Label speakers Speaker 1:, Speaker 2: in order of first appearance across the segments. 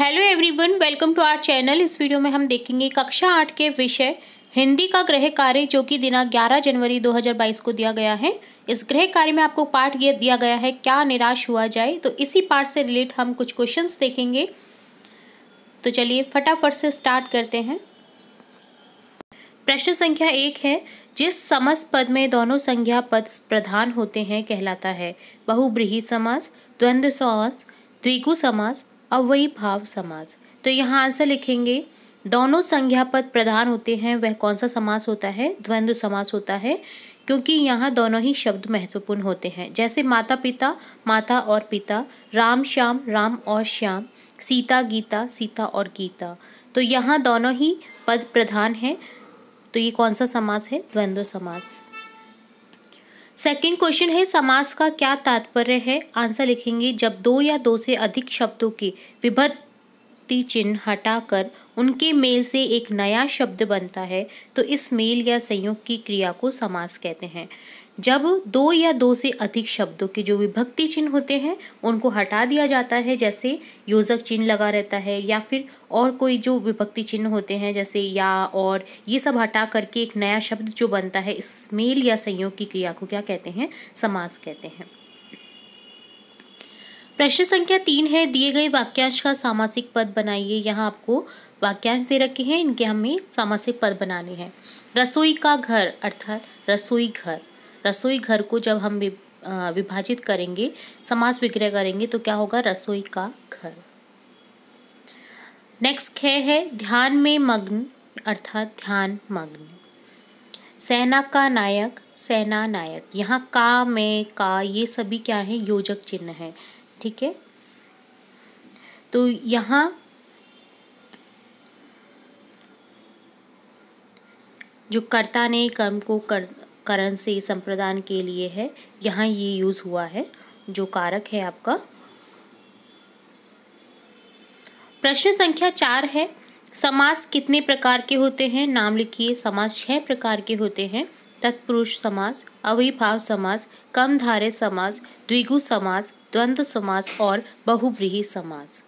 Speaker 1: Hello everyone welcome to our channel इस video में हम देखेंगे कक्षा आठ के विषय हिंदी का गृह कार्य जो कि दिनांक 11 जनवरी 2022 को दिया गया है। इस गृह कार्य में आपको पार्ट ये दिया गया है, क्या निराश हुआ जाए? तो इसी पार्ट से रिलेट हम कुछ क्वेश्चंस देखेंगे। तो चलिए फटाफट से स्टार्ट करते हैं। प्रश्न संख्या एक है, जिस समस पद में दोनों संज्ञा पद प्रधान होते हैं, कहलाता है। बहुब्रीही समास, द्वंद्व समास, द्विगु समास अवयी भाव समास। तो यहाँ आंसर लिखेंगे, दोनों संज्ञा पद प्रधान होते हैं, वह कौन सा समास होता है? द्वंद्व समास होता है, क्योंकि यहाँ दोनों ही शब्द महत्वपूर्ण होते हैं। जैसे माता पिता माता और पिता, राम श्याम, राम और श्याम, सीता, गीता, सीता और गीता। तो यहाँ दोनों ही पद प्रधान हैं। तो ये कौन सा समास है? द्वंद्व समास। सेकेंड क्वेश्चन है, समास का क्या तात्पर्य है? आंसर लिखेंगे, जब दो या दो से अधिक शब्दों की विभक्ति चिन्ह हटाकर उनके मेल से एक नया शब्द बनता है तो इस मेल या संयोग की क्रिया को समास कहते हैं। जब दो या दो से अधिक शब्दों के जो विभक्ति चिन्ह होते हैं, उनको हटा दिया जाता है, जैसे योजक चिन्ह लगा रहता है, या फिर और कोई जो विभक्ति चिन्ह होते हैं, जैसे या, और, ये सब हटा करके एक नया शब्द जो बनता है इस मेल या संयोग की क्रिया को क्या कहते हैं? समास कहते हैं। प्रश्न संख्या तीन है, दिए गए वाक्यांश का सामासिक पद बनाइए। यहाँ आपको वाक्यांश दे रखे हैं, इनके हमें सामासिक पद बनाने हैं। रसोई का घर, अर्थात रसोई घर। रसोई घर को जब हम विभाजित करेंगे, समास विग्रह करेंगे तो क्या होगा? रसोई का घर। नेक्स्ट ख है ध्यान में मग्न, अर्थात ध्यान मग्न। सेना का नायक, सेना नायक। यहाँ का, में, का, ये सभी क्या है? योजक चिन्ह है। ठीक है? तो यहाँ जो कर्ता ने कर्म को कर करण से संप्रदान के लिए है। यहाँ ये यूज़ हुआ है, जो कारक है आपका। प्रश्न संख्या चार है, समास कितने प्रकार के होते हैं? नाम लिखिए, समास छह प्रकार के होते हैं। तत्पुरुष समास, अविभाव समास, कम धारे समास, द्विगु समास, द्वंद्व समास और बहुब्रीही समास।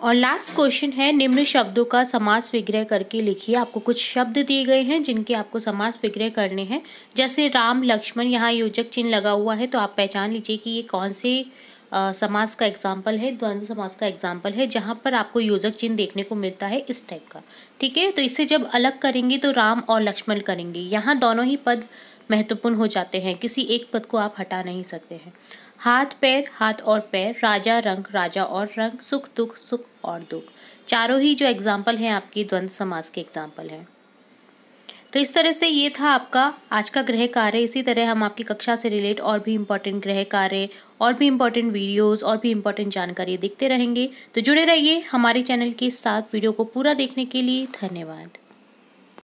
Speaker 1: और लास्ट क्वेश्चन है निम्न शब्दों का समास विग्रह करके लिखिए। आपको कुछ शब्द दिए गए हैं जिनके आपको समास विग्रह करने हैं। जैसे राम लक्ष्मण यहाँ योजक चिन्ह लगा हुआ है तो आप पहचान लीजिए कि ये कौन से आ, समास का एग्ज़ाम्पल है द्वंद्व समास का एग्ज़ाम्पल है जहाँ पर आपको योजक चिन्ह देखने को मिलता है इस टाइप का। ठीक है? तो इसे जब अलग करेंगे तो राम और लक्ष्मण करेंगे। यहाँ दोनों ही पद महत्वपूर्ण हो जाते हैं किसी एक पद को आप हटा नहीं सकते हैं। हाथ पैर, हाथ और पैर, राजा रंग, राजा और रंग, सुख दुख, सुख और दुख। चारों ही जो एग्ज़ाम्पल हैं, आपकी द्वंद्व समास के एग्ज़ाम्पल हैं। तो इस तरह से ये था आपका आज का गृह कार्य। इसी तरह हम आपकी कक्षा से रिलेट और भी इम्पोर्टेंट गृह कार्य, और भी इम्पोर्टेंट वीडियोस और भी इम्पोर्टेंट जानकारी देखते रहेंगे। तो जुड़े रहिए हमारे चैनल के साथ वीडियो को पूरा देखने के लिए धन्यवाद।